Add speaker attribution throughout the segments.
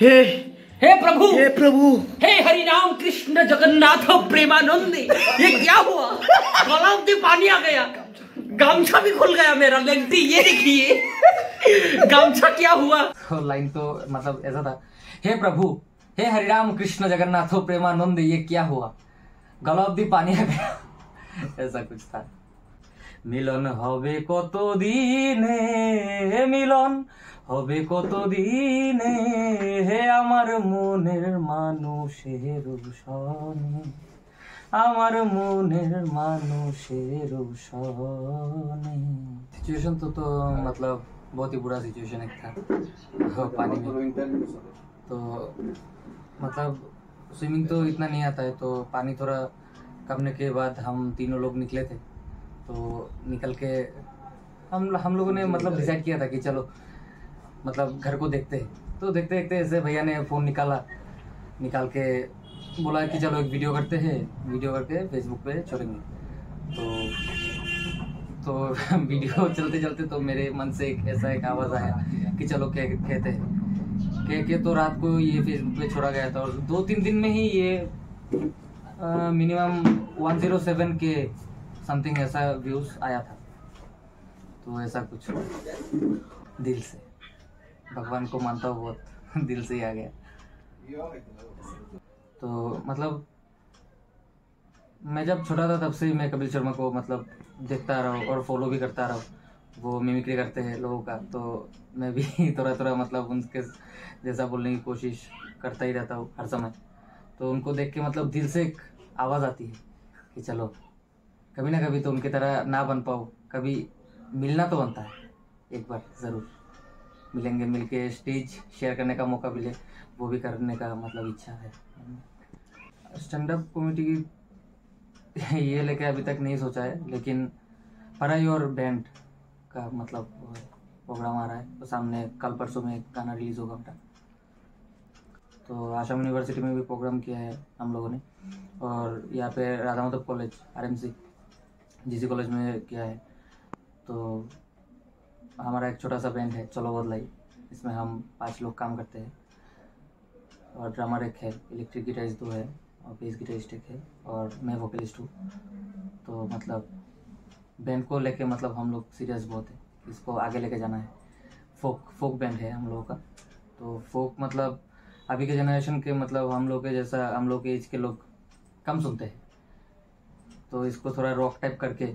Speaker 1: हे
Speaker 2: हे प्रभु!
Speaker 1: हे प्रभु!
Speaker 2: हे हरि राम कृष्ण जगन्नाथ प्रेमानंद! ये क्या हुआ? गलाव से पानी आ गया। गामछा भी खुल गया मेरा लेंटी ये देखिए। गामछा क्या हुआ?
Speaker 3: तो लाइन तो मतलब ऐसा था। हे प्रभु हे हरिराम कृष्ण जगन्नाथ प्रेमानंद ये क्या हुआ? गलाब्दी पानी आ गया। ऐसा कुछ था। মিলন হবে কত দিনে মিলন হবে কত দিনে হে আমার মনের মানুষের সনে আমার মনের মানুষের সনে सिचुएशन तो तो मतलब बहुत ही बुरा सिचुएशन एक था हाँ, पानी में तो मतलब स्विमिंग तो इतना नहीं आता है तो पानी थोड़ा कमने के बाद हम तीनों लोग निकले थे तो निकल के हम हम लोगों ने मतलब डिसाइड किया था कि चलो मतलब घर को देखते हैं। तो देखते देखते ऐसे भैया ने फ़ोन निकाला। निकाल के बोला कि चलो एक वीडियो करते हैं। वीडियो करके फेसबुक पे छोड़ेंगे। तो तो वीडियो चलते चलते तो मेरे मन से एक ऐसा एक आवाज़ आया कि चलो क्या कहते हैं। कह के तो रात को ये फेसबुक पे छोड़ा गया था और दो तीन दिन में ही ये मिनिमम 107 के समथिंग ऐसा व्यूज़ आया था। तो ऐसा कुछ दिल से। भगवान को मानता हूँ बहुत दिल से ही आ गया। तो मतलब मैं जब छोटा था तब से मैं कपिल शर्मा को मतलब देखता रहा और फॉलो भी करता रहा वो मिमिक्री करते हैं लोगों का। तो मैं भी थोड़ा थोड़ा मतलब उनके जैसा बोलने की कोशिश करता ही रहता हूँ हर समय। तो उनको देख के मतलब दिल से एक आवाज़ आती है कि चलो कभी ना कभी तो उनकी तरह ना बन पाओ कभी मिलना तो बनता है। एक बार ज़रूर। मिलेंगे मिलके स्टेज शेयर करने का मौका मिले, वो भी करने का मतलब इच्छा है। स्टैंड अप कॉमेडी ये लेके अभी तक नहीं सोचा है, लेकिन पढ़ाई और बैंड का मतलब प्रोग्राम आ रहा है। तो सामने कल परसों में एक गाना रिलीज़ होगा मेरा तो आसाम यूनिवर्सिटी में भी प्रोग्राम किया है हम लोगों ने। और यहाँ पे Radha Madhav college C G college में किया है। तो हमारा एक छोटा सा बैंड है, चलो बदलाई इसमें हम पाँच लोग काम करते हैं। और ड्रामर एक है इलेक्ट्रिक गिटारिस्ट दो है, और बेस गिटारिस्ट एक है, और मैं वोकलिस्ट हूँ। तो मतलब बैंड को लेके मतलब हम लोग सीरियस बहुत है। इसको आगे लेके जाना है। फोक फोक बैंड है हम लोगों का। तो फोक मतलब अभी के जनरेशन के मतलब हम लोग के जैसा, हम लोग के एज के लोग कम सुनते हैं। तो इसको थोड़ा रॉक टाइप करके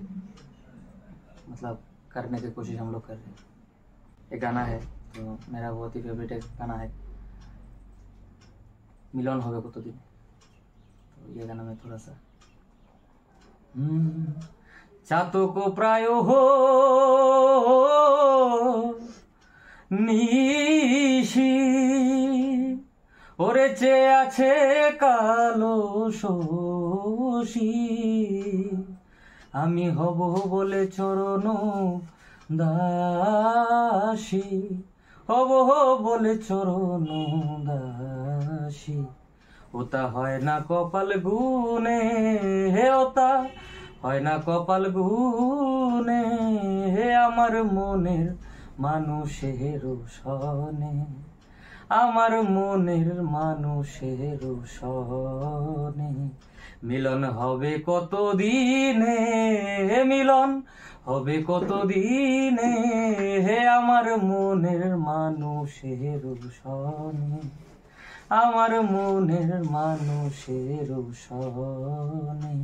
Speaker 3: मतलब करने की कोशिश हम लोग कर रहे हैं एक गाना है तो मेरा बहुत ही फेवरेट एक गाना है मिलन होवे কত दिन तो ये गाना में थोड़ा सा हम्म, চাতক প্রায় হো নিশি ওরে চেয়ে আছে কালো শশী। আমি হব বলে চরণ দাসী। হব বলে চরণ দাসী। ওটা হয় না কপাল গুনে হে ওটা হয় না কপাল গুনে হে আমার মনের মানুষের সনে আমার মনের মানুষের সনে মিলন হবে কত দিনে মিলন, হবে কত দিনে হে আমার মনের মানুষের সনে আমার মনের মানুষের সনে